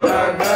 Bye-bye.